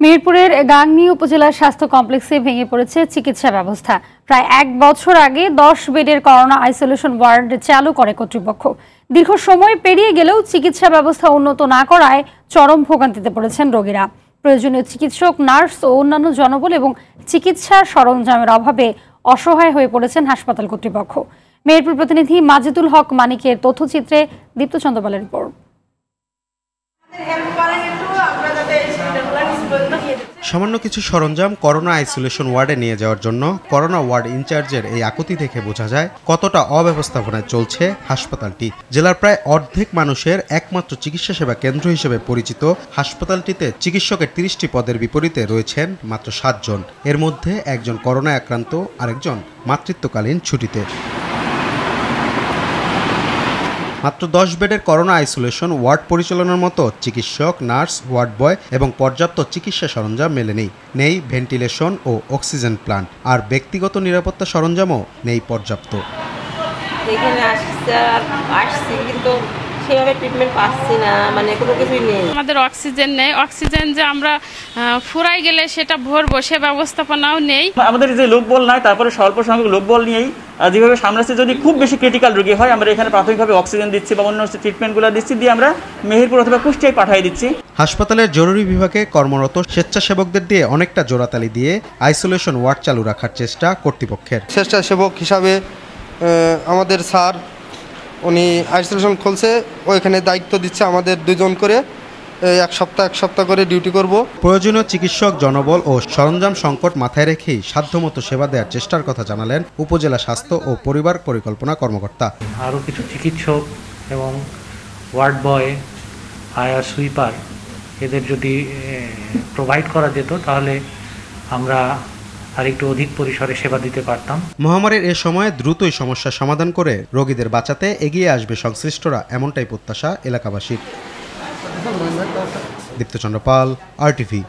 মেহেরপুরের গাংনী উপজেলার স্বাস্থ্য কমপ্লেক্সে ভেঙে পড়েছে চিকিৎসা ব্যবস্থা। প্রায় এক বছর আগে দশ বেডের করোনা আইসোলেশন ওয়ার্ড চালু করে কর্তৃপক্ষ। দীর্ঘ সময় পেরিয়ে গেলেও চিকিৎসা ব্যবস্থা উন্নত না করায় চরম ভোগান্তিতে পড়েছেন রোগীরা। প্রয়োজনীয় চিকিৎসক, নার্স ও অন্যান্য জনবল এবং চিকিৎসার সরঞ্জামের অভাবে অসহায় হয়ে পড়েছেন হাসপাতাল কর্তৃপক্ষ। মেহেরপুর প্রতিনিধি মাজেদুল হক মানিকের তথ্যচিত্রে দীপ্ত চন্দ্রপালের রিপোর্ট হেল্প করেন একটু আমরা যাতে এই সুবিধাগুলো নিজ পর্যন্ত নিয়ে যেতে সামান্য কিছু সরঞ্জাম করোনা আইসোলেশন ওয়ার্ডে নিয়ে যাওয়ার জন্য করোনা ওয়ার্ড ইনচার্জের এই আকুতি দেখে বোঝা যায় কতটা অব্যবস্থাপনায় চলছে হাসপাতালটি। জেলার প্রায় অর্ধেক মানুষের একমাত্র চিকিৎসা সেবা কেন্দ্র হিসেবে পরিচিত হাসপাতালটিতে চিকিৎসকের তিরিশটি পদের বিপরীতে রয়েছেন মাত্র সাতজন। এর মধ্যে একজন করোনায় আক্রান্ত, আরেকজন মাতৃত্বকালীন ছুটিতে। মাত্র দশ বেডের করোনা আইসোলেশন ওয়ার্ড পরিচালনার মতো চিকিৎসক নার্স ওয়ার্ড বয় এবং পর্যাপ্ত চিকিৎসা সরঞ্জাম মেলে নেই। নেই ভেন্টিলেশন ও অক্সিজেন প্লান্ট। আর ব্যক্তিগত নিরাপত্তা সরঞ্জামও নেই পর্যাপ্ত। এখানে আসছি কিন্তু সেভাবে ট্রিটমেন্ট পাচ্ছি না মানে কোনো কিছুই নেই। আমাদের অক্সিজেন নেই। অক্সিজেন যে আমরা ফুরাই গেলে সেটা ভরবো সে ব্যবস্থাপনাও নেই। আমাদের যে লোকবল নাই তারপরে স্বল্প সংখ্যক লোকবল নিয়েই যেভাবে সামলাচ্ছি যদি খুব বেশি ক্রিটিক্যাল রোগী হয় আমরা এখানে প্রাথমিকভাবে অক্সিজেন দিচ্ছি বা অন্য ট্রিটমেন্টগুলো দিচ্ছি দিয়ে আমরা মেহেরপুর অথবা কুষ্টিয়ায় পাঠিয়ে দিচ্ছি। হাসপাতালের জরুরি বিভাগে কর্মরত স্বেচ্ছাসেবকদের দিয়ে অনেকটা জোড়াতালি দিয়ে আইসোলেশন ওয়ার্ড চালু রাখার চেষ্টা কর্তৃপক্ষের। স্বেচ্ছাসেবক হিসাবে আমাদের স্যার উনি আইসোলেশন খুলছে ওইখানে দায়িত্ব দিচ্ছে আমাদের দুজন করে। এক সপ্তাহ এক সপ্তাহ করে ডিউটি করব। প্রয়োজনীয় চিকিৎসক জনবল ও সরঞ্জাম সংকট মাথায় রেখেই সাধ্যমতো সেবা দেওয়ার চেষ্টার কথা জানালেন উপজেলা স্বাস্থ্য ও পরিবার পরিকল্পনা কর্মকর্তা। আরও কিছু চিকিৎসক এবং ওয়ার্ড বয় আয়ার সুইপার এদের যদি প্রোভাইড করা যেত তাহলে আমরা আরেকটু অধিক পরিসরে সেবা দিতে পারতাম। মহামারীর এ সময়ে দ্রুতই সমস্যার সমাধান করে রোগীদের বাঁচাতে এগিয়ে আসবে সংশ্লিষ্টরা এমনটাই প্রত্যাশা এলাকাবাসীর। দীপ্তচন্দ্র পাল আরটিভি